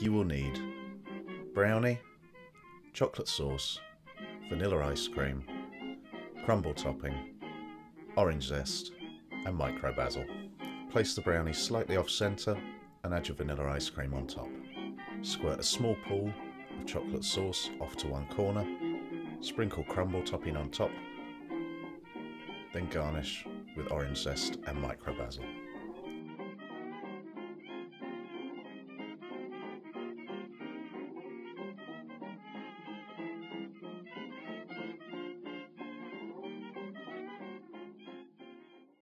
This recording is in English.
you will need brownie, chocolate sauce, vanilla ice cream, crumble topping, orange zest, and micro basil. Place the brownie slightly off centre and add your vanilla ice cream on top. Squirt a small pool of chocolate sauce off to one corner, sprinkle crumble topping on top, then garnish with orange zest and micro basil.